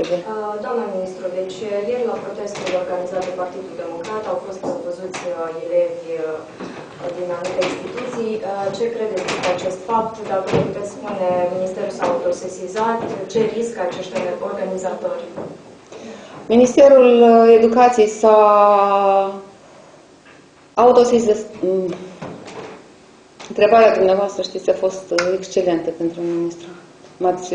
Uh, doamna ministru, deci ieri la protestul organizat de Partidul Democrat au fost văzuți uh, elevi uh, din anumite instituții. Ce credeți despre acest fapt? Dacă puteți spune, Ministerul s-a autosesizat, ce risc acești organizatori? Ministerul Educației s-a autosesizat. Mm. Întrebarea dumneavoastră, știți, a fost excelentă pentru ministru. M-ați